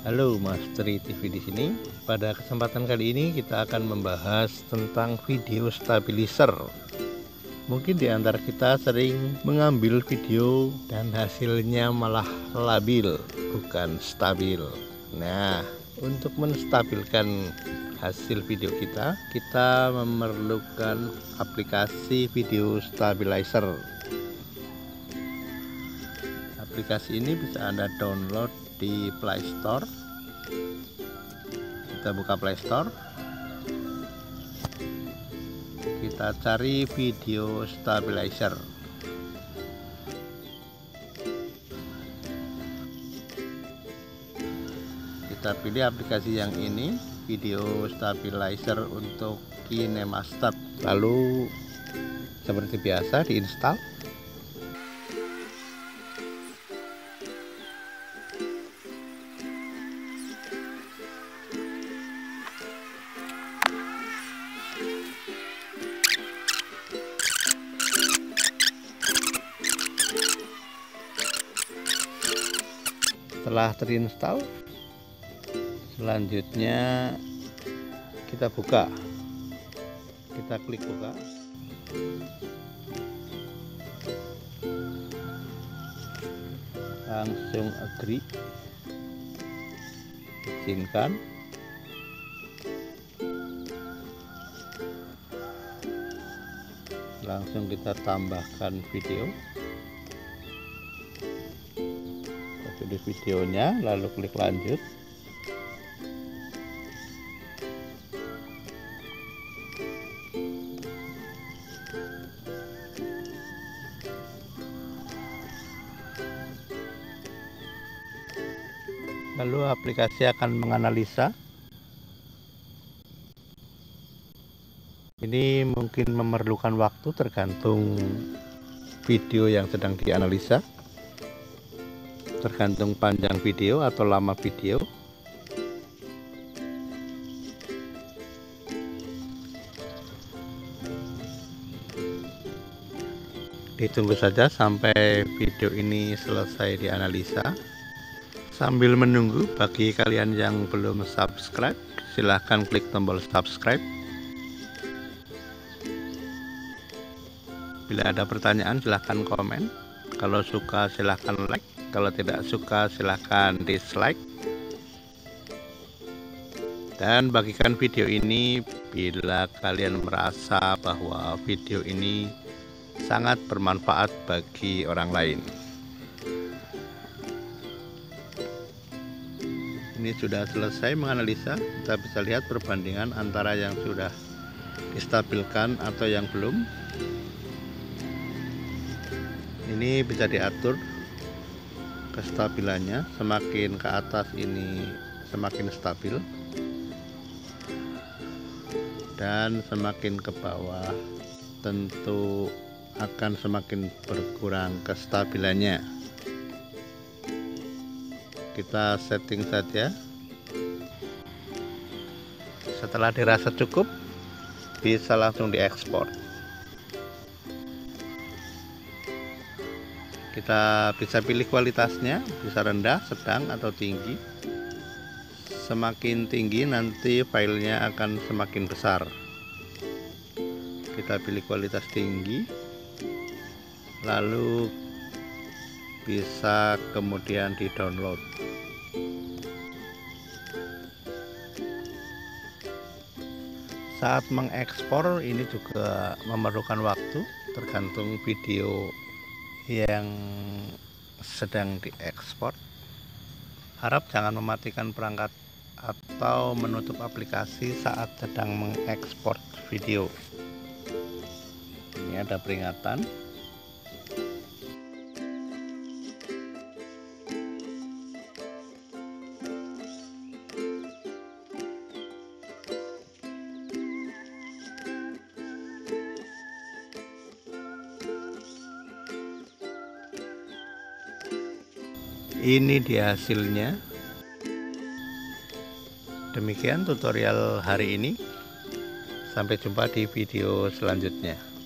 Halo Mastery TV di sini. Pada kesempatan kali ini kita akan membahas tentang video stabilizer. Mungkin di antara kita sering mengambil video dan hasilnya malah labil, bukan stabil. Nah, untuk menstabilkan hasil video kita, kita memerlukan aplikasi video stabilizer. Aplikasi ini bisa Anda download di Play Store. Kita buka Play Store. Kita cari video stabilizer. Kita pilih aplikasi yang ini video stabilizer untuk KineMaster. Lalu seperti biasa diinstal setelah terinstall selanjutnya kita buka. Kita klik buka. Langsung agree. Izinkan. Langsung kita tambahkan video pilih videonya lalu klik lanjut. Lalu aplikasi akan menganalisa. Ini mungkin memerlukan waktu tergantung video yang sedang dianalisa tergantung panjang video atau lama video. Ditunggu saja sampai video ini selesai dianalisa. Sambil menunggu bagi kalian yang belum subscribe silahkan klik tombol subscribe. Bila ada pertanyaan silahkan komen. Kalau suka silahkan like kalau tidak suka silahkan dislike. Dan bagikan video ini bila kalian merasa bahwa video ini sangat bermanfaat bagi orang lain. Ini sudah selesai menganalisa. Kita bisa lihat perbandingan antara yang sudah distabilkan atau yang belum. Ini bisa diatur kestabilannya semakin ke atas ini semakin stabil. Dan semakin ke bawah tentu akan semakin berkurang kestabilannya. Kita setting saja. Setelah dirasa cukup bisa langsung diekspor kita bisa pilih kualitasnya bisa rendah sedang atau tinggi. Semakin tinggi nanti filenya akan semakin besar. Kita pilih kualitas tinggi. Lalu bisa kemudian di download saat mengekspor ini juga memerlukan waktu tergantung video yang sedang diekspor harap jangan mematikan perangkat atau menutup aplikasi saat sedang mengekspor video. Ini ada peringatan ini dia hasilnya. Demikian tutorial hari ini. Sampai jumpa di video selanjutnya